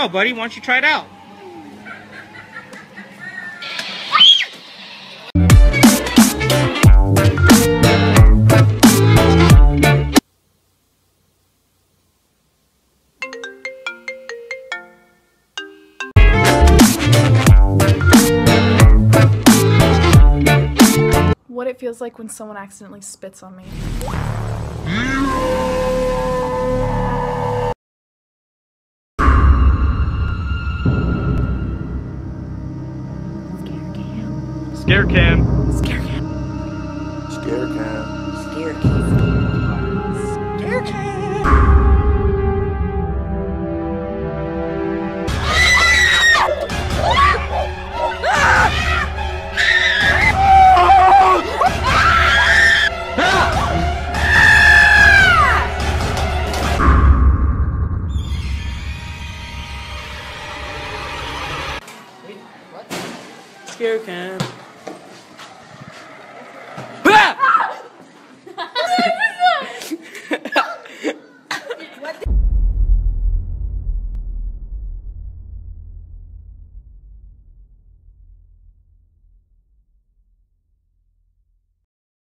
know, buddy. Why don't you try it out? What it feels like when someone accidentally spits on me. Scare can. Scare can. Scare can. Scare can. Scare can. Wait, what? Scare can.